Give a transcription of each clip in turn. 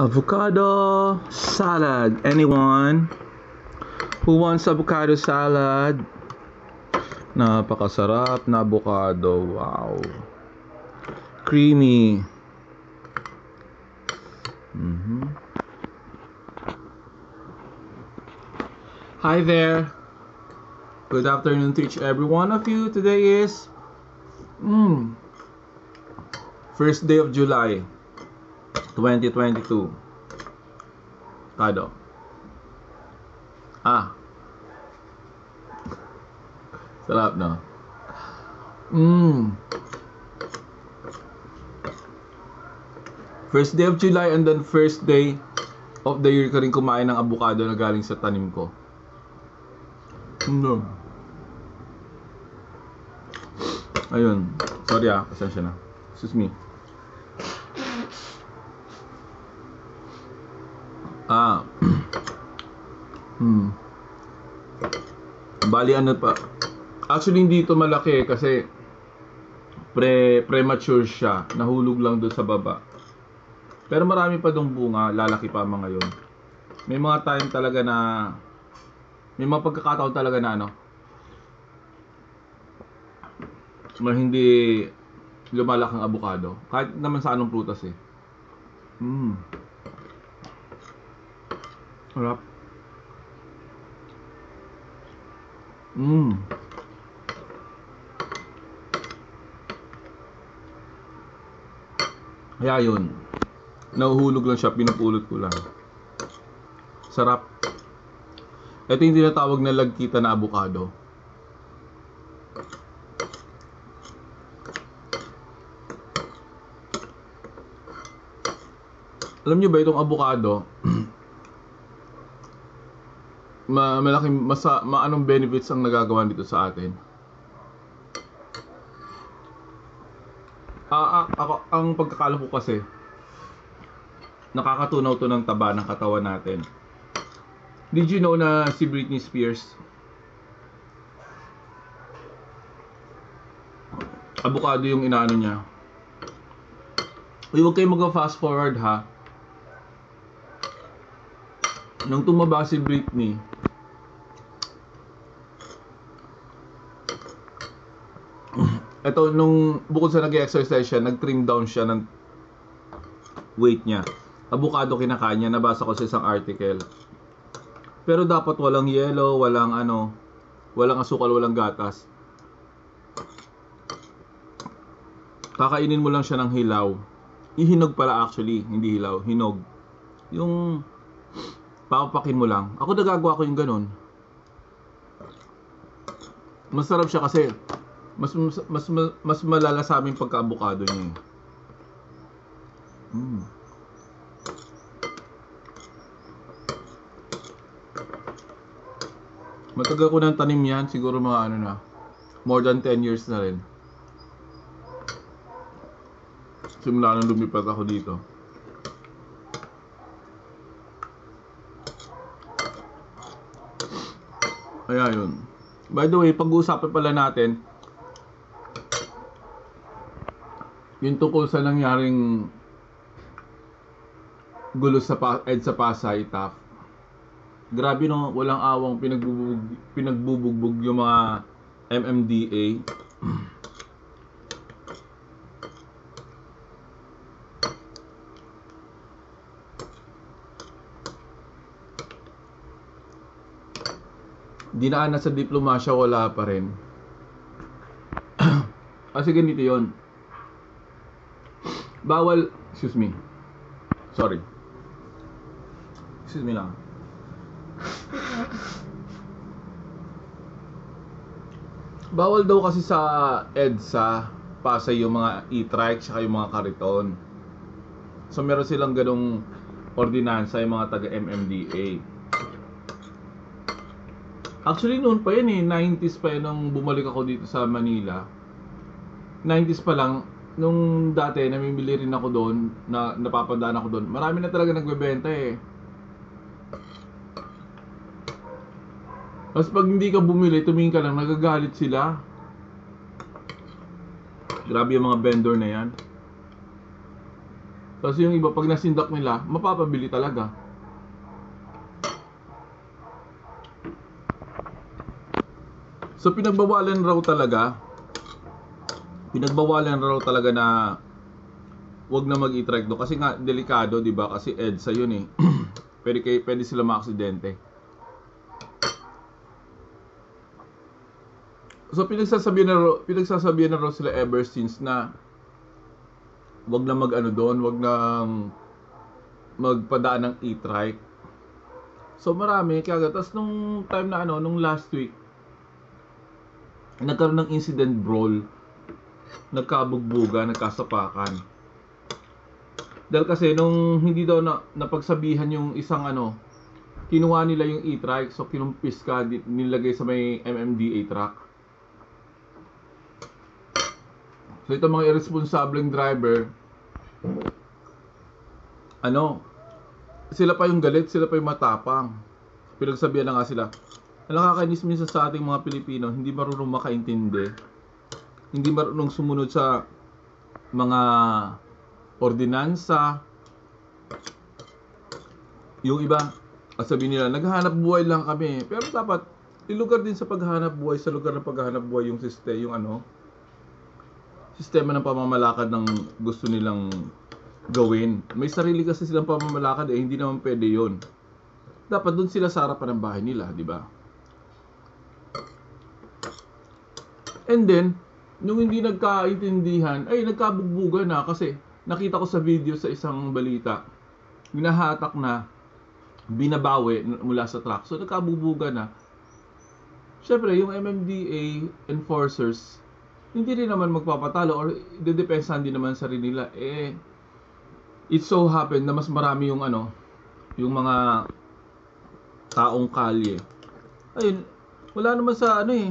Avocado salad. Anyone who wants avocado salad? Napakasarap na avocado. Wow. Creamy. Mhm. Hi there. Good afternoon to each every one of you. Today is mm, first day of July 2022. Kado. Ah. Sarap no. Mm. First day of July and then first day of the year ko rin kumain ng avocado na galing sa tanim ko. No. Ayun. Sorry ah, pasensya na. Excuse me. Ah. hmm. Bali ano pa? Actually hindi ito malaki kasi pre premature siya. Nahulog lang doon sa baba. Pero marami pa dong bunga, lalaki pa mga yun. May mga time talaga na may mga pagkakataon talaga na ano na hindi lumalaki ang avocado. Kahit naman sa anong prutas eh. Mm. Harap. Mm. Kaya yun. Nahuhulog lang siya, pinupulot ko lang. Sarap. Ito yung tinatawag na lagkita na avocado. Alam niyo ba itong avocado? Ma malaking masa maanong benefits ang nagagawa dito sa atin? Ah, ah, ako ang pagkakala ko kasi nakakatunaw to ng taba ng katawan natin. Did you know na si Britney Spears avocado yung inaano niya? Uy, huwag kayo mag-fast forward ha. Nung tumaba si Britney, Ito, nung bukod sa nag-exercise siya, nag-trim down siya ng weight niya. Avocado kinakain niya, nabasa ko sa isang article. Pero dapat walang yellow, walang ano, walang asukal, walang gatas. Kakainin mo lang siya ng hilaw. Ihinog pala actually, hindi hilaw, hinog. Yung papapakin mo lang. Ako nagagawa ko yung ganun. Masarap siya kasi mas mas mas, mas malala sa amin pagka avocado niya. Mm. Matagal ko nang tanim yan, siguro mga ano na, more than 10 years na rin. Simula nung lumipat ako dito. Kaya yun. By the way, pag-uusapan pala natin, yung tungkol sa nangyaring gulo sa Ed sa Pasay, TAF. Grabe no, walang awang pinagbubug, pinagbubugbog yung mga MMDA. Dinaan na sa diplomasya, wala pa rin. Kasi ganito yon bawal, excuse me. Sorry. Excuse me lang. Bawal daw kasi sa EDSA Pasay yung mga e-trike saka yung mga kariton. So meron silang ganong ordinansa yung mga taga MMDA. Actually noon pa yan eh, 90s pa yan nung bumalik ako dito sa Manila. 90s pa lang, nung dati namimili rin ako doon, na napapadaan ako doon. Marami na talaga nagbebenta eh. Mas pag hindi ka bumili, tumingin ka lang, nagagalit sila. Grabe yung mga vendor na yan. Tapos yung iba, pag nasindak nila, mapapabili talaga. So pinagbawalan raw talaga, pinagbawalan raw talaga na wag na mag-e-trike doon kasi nga delikado, 'di ba? Kasi EDSA 'yun eh. pwede kay pwede sila maaksidente. So pinagsasabihan na raw, pinagsasabihan na raw sila ever since na wag na mag-ano doon, wag na magpadaan ng e-trike. So marami kaya tapos nung time na ano, nung last week nagkaroon ng incident brawl nagkabugbuga, nagkasapakan. Dahil kasi nung hindi daw na, napagsabihan yung isang ano, kinuha nila yung e-trike, so kinumpis ka, nilagay sa may MMDA truck. So ito mga irresponsibleng driver, ano, sila pa yung galit, sila pa yung matapang. Pinagsabihan na nga sila. Nakakainis minsan sa ating mga Pilipino, hindi marunong makaintindi hindi marunong sumunod sa mga ordinansa. Yung iba, sabi nila, naghahanap buhay lang kami. Pero dapat, ilugar din sa paghahanap buhay, sa lugar ng paghahanap buhay yung sistema, yung ano, sistema ng pamamalakad ng gusto nilang gawin. May sarili kasi silang pamamalakad eh, hindi naman pwede yon. Dapat doon sila sa harapan ng bahay nila, di ba? And then, nung hindi nagkaintindihan, ay nagkabugbugan na kasi nakita ko sa video sa isang balita, minahatak na, binabawi mula sa truck. So nagkabugbugan na. Siyempre, yung MMDA enforcers, hindi rin naman magpapatalo or dedepensahan din naman sa rin nila. Eh, it so happened na mas marami yung ano, yung mga taong kalye. Ayun, wala naman sa ano eh,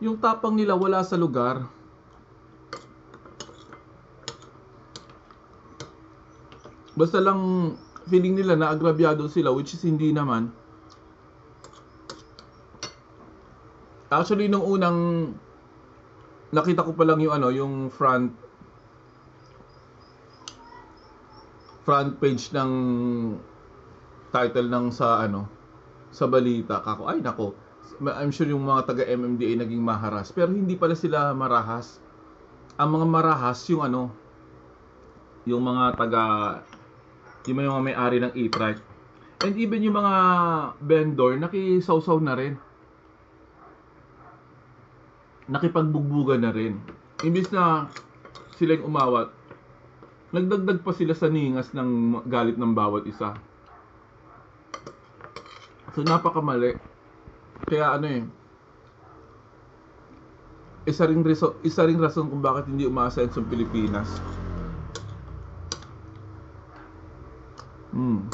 yung tapang nila wala sa lugar. Basta lang feeling nila na agrabyado sila which is hindi naman. Actually nung unang nakita ko pa lang yung ano, yung front front page ng title ng sa ano sa balita kako ay nako I'm sure yung mga taga MMDA naging maharas pero hindi pala sila marahas. Ang mga marahas yung ano yung mga taga yung mga may-ari ng e-trike and even yung mga vendor nakisawsaw na rin. Nakipagbugbugan na rin. Imbis na sila yung umawat nagdagdag pa sila sa ningas ng galit ng bawat isa. So napakamali kaya ano eh, isa ring, reso, isa ring rason kung bakit hindi umaasenso ang Pilipinas. Hmm.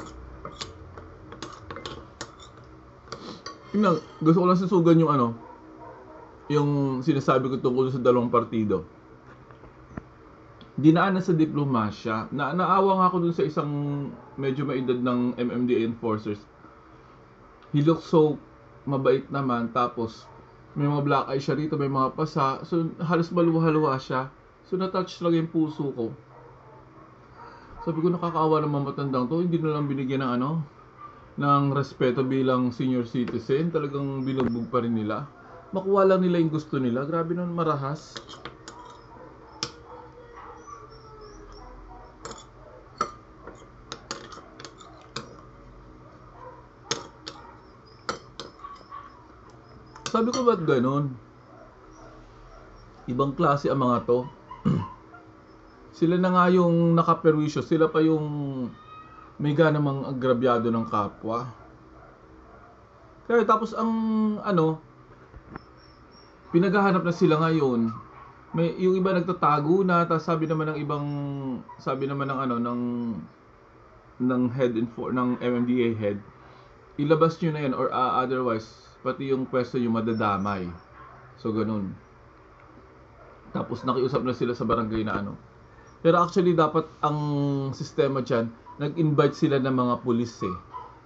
Yun gusto ko lang susugan yung ano, yung sinasabi ko tungkol sa dalawang partido. Dinaan na sa diplomasya. Na naawa nga ako dun sa isang medyo maedad ng MMDA enforcers. He looks so mabait naman tapos may mga black eye siya rito, may mga pasa. So halos maluwa-luwa siya. So na-touch lang yung puso ko. Sabi ko nakakaawa naman matandang to, hindi na lang binigyan ng ano ng respeto bilang senior citizen, talagang binugbog pa rin nila. Makuha lang nila yung gusto nila. Grabe naman marahas. Sabi ko ba't ganun? Ibang klase ang mga to. sila na nga yung nakaperwisyo, sila pa yung may ganamang agrabyado ng kapwa. Kaya tapos ang ano, pinaghahanap na sila ngayon. May yung iba nagtatago na, tapos sabi naman ng ibang sabi naman ng ano ng ng head info ng MMDA head, ilabas niyo na yan or uh, otherwise pati yung pwesto yung madadamay. So ganun. Tapos nakiusap na sila sa barangay na ano. Pero actually dapat ang sistema diyan, nag-invite sila ng mga pulis eh.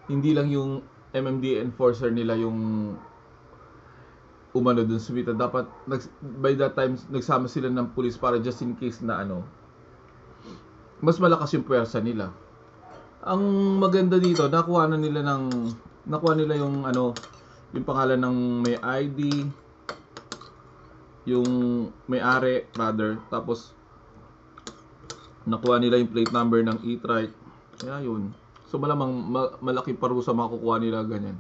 Hindi lang yung MMDA enforcer nila yung umano dun sa Vita. Dapat by that time nagsama sila ng pulis para just in case na ano mas malakas yung puwersa nila. Ang maganda dito, nakuha na nila ng nakuha nila yung ano, yung pangalan ng may ID, yung may-ari, rather, tapos nakuha nila yung plate number ng e-trike. Kaya yun. So malamang ma- malaki parusa makukuha nila ganyan.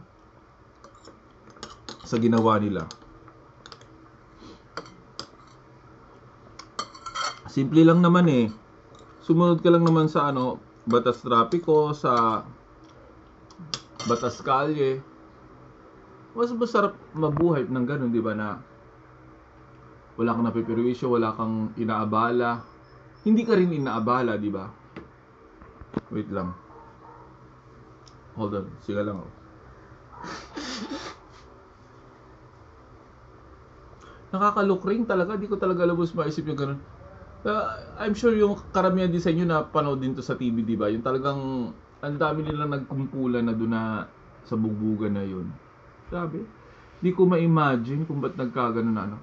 Sa ginawa nila. Simple lang naman eh. Sumunod ka lang naman sa ano, batas trapiko, sa batas kalye. Mas masarap mabuhay ng ganun, di ba na wala kang napiperwisyo, wala kang inaabala. Hindi ka rin inaabala, di ba? Wait lang. Hold on, siga lang ako. Nakakalook ring talaga, di ko talaga lubos maisip yung ganun. Uh, I'm sure yung karamihan din sa inyo na panood din to sa TV, di ba? Yung talagang ang dami nilang nagkumpulan na doon na sa bugbugan na yun. Sabi, di ko ma-imagine kung ba't nagkagano na ano.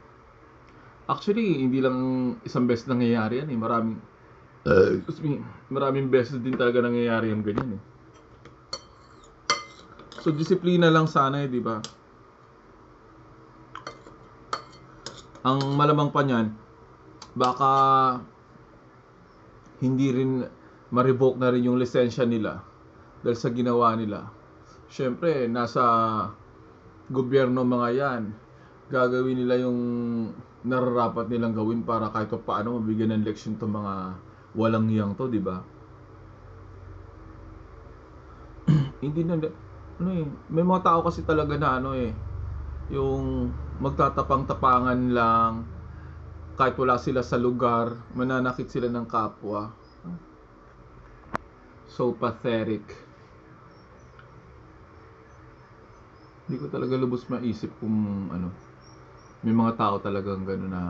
Actually, hindi lang isang beses nangyayari yan eh. Maraming, excuse me, maraming beses din talaga nangyayari yung ganyan eh. So, disiplina lang sana eh, di ba? Ang malamang pa niyan, baka hindi rin ma-revoke na rin yung lisensya nila dahil sa ginawa nila. Siyempre, nasa gobyerno mga yan. Gagawin nila yung nararapat nilang gawin para kahit pa paano mabigyan ng leksyon to mga walang hiyang to, di ba? hindi na ano eh, may mga tao kasi talaga na ano eh, yung magtatapang-tapangan lang kahit wala sila sa lugar, mananakit sila ng kapwa. So pathetic. Hindi ko talaga lubos maisip kung ano, may mga tao talagang gano'n na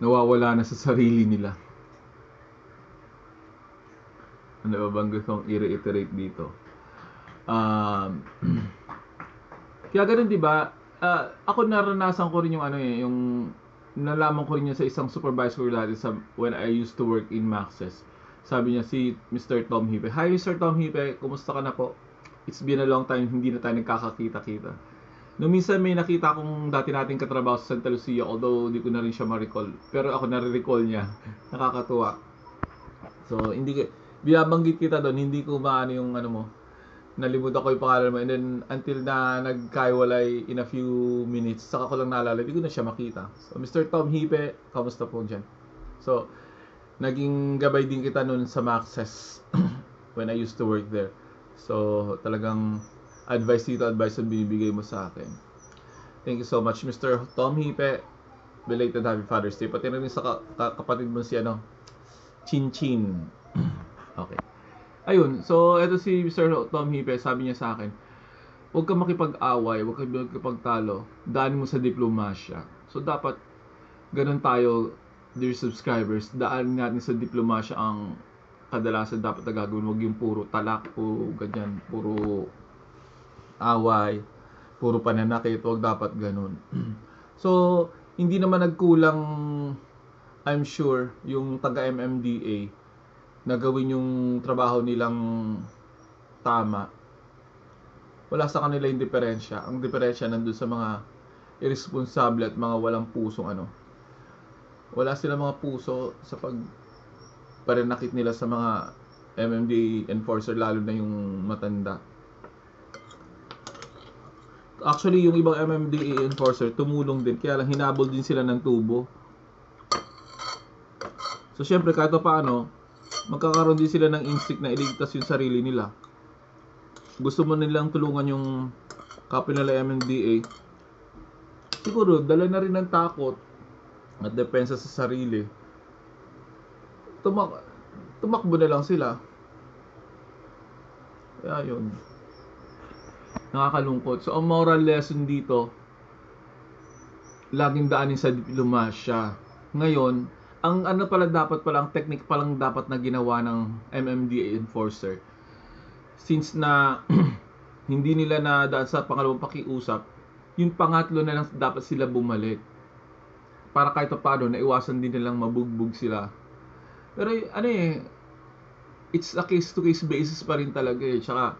nawawala na sa sarili nila. Ano ba bang gusto kong i-reiterate dito? Um, kaya ganun 'di ba? Uh, ako naranasan ko rin yung ano eh, yung nalaman ko rin yun sa isang supervisor dati sa when I used to work in Maxes. Sabi niya si Mr. Tom Hipe. Hi Mr. Tom Hipe, kumusta ka na po? It's been a long time hindi na tayo nagkakakita-kita. No minsan may nakita akong dati nating katrabaho sa Santa Lucia although di ko na rin siya ma-recall. Pero ako nare-recall niya. Nakakatuwa. So hindi ko binabanggit kita doon, hindi ko maano yung ano mo, nalimutan ko yung pangalan mo and then until na nagkaiwalay in a few minutes saka ko lang naalala hindi ko na siya makita so Mr. Tom Hipe kamusta po dyan so naging gabay din kita noon sa Maxes when I used to work there so talagang advice dito advice ang binibigay mo sa akin thank you so much Mr. Tom Hipe belated happy Father's Day pati rin sa ka- ka- kapatid mo si ano Chin Chin okay Ayun, so eto si Mr. Tom Hipe, sabi niya sa akin, huwag ka makipag-away, huwag ka makipagtalo, daan mo sa diplomasya. So dapat ganun tayo, dear subscribers, daan natin sa diplomasya ang kadalasan dapat na gagawin, huwag yung puro talak, puro ganyan, puro away, puro pananakit, huwag dapat ganun. so, hindi naman nagkulang, I'm sure, yung taga-MMDA, na gawin yung trabaho nilang tama. Wala sa kanila yung diferensya. Ang diferensya nandun sa mga irresponsible at mga walang pusong ano. Wala sila mga puso sa pag parinakit nila sa mga MMDA enforcer lalo na yung matanda. Actually, yung ibang MMDA enforcer tumulong din kaya lang hinabol din sila ng tubo. So syempre kahit pa paano, magkakaroon din sila ng instinct na iligtas yung sarili nila. Gusto mo nilang tulungan yung kapwa nila MMDA. Siguro, dala na rin ng takot at depensa sa sarili. Tumak tumakbo na lang sila. Kaya yun. Nakakalungkot. So, ang moral lesson dito, laging daanin sa diplomasya. Ngayon, ang ano pala dapat pala, ang technique palang dapat na ginawa ng MMDA enforcer. Since na hindi nila na daan sa pangalawang pakiusap, yung pangatlo na lang dapat sila bumalik. Para kahit paano, naiwasan din nilang mabugbog sila Pero ano eh, it's a case to case basis pa rin talaga eh. Tsaka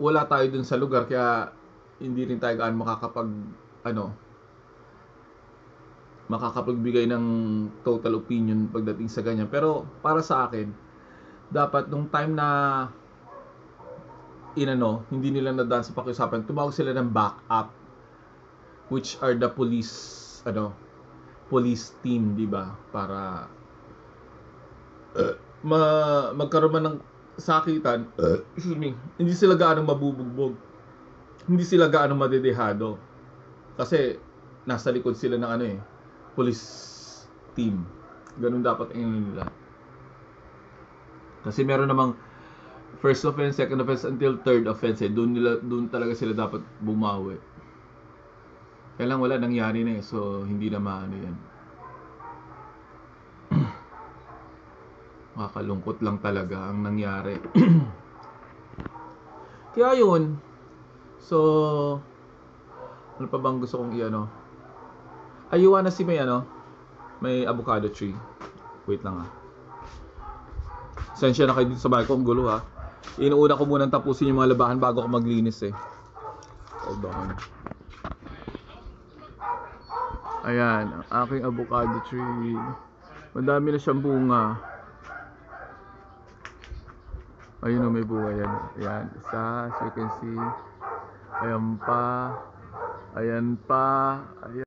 wala tayo dun sa lugar kaya hindi rin tayo gaano makakapag ano makakapagbigay ng total opinion pagdating sa ganyan. Pero para sa akin, dapat nung time na inano, hindi nila nadaan sa pakiusapan, tumawag sila ng backup which are the police ano police team, di ba? Para uh, ma magkaroon man ng sakitan, uh, excuse me, hindi sila gaano mabubugbog. Hindi sila gaano madedehado. Kasi nasa likod sila ng ano eh, police team. Ganun dapat ang nila. Kasi meron namang first offense, second offense until third offense eh. Doon nila doon talaga sila dapat bumawi. Kaya lang wala nangyari na eh. So hindi na maano 'yan. Makakalungkot lang talaga ang nangyari. Kaya yun. So ano pa bang gusto kong i-ano? Ayuwa na si may ano, may avocado tree. Wait lang ah. Sensya na kayo dito sa bahay ko, ang gulo ha. Inuuna ko munang tapusin yung mga labahan bago ako maglinis eh. Hold on. Ayan, ang aking avocado tree. Madami na siyang bunga. Ayun o, may bunga yan. Ayan, isa, as you can see. Ayan pa. Ayan pa. Ayan.